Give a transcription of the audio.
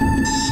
you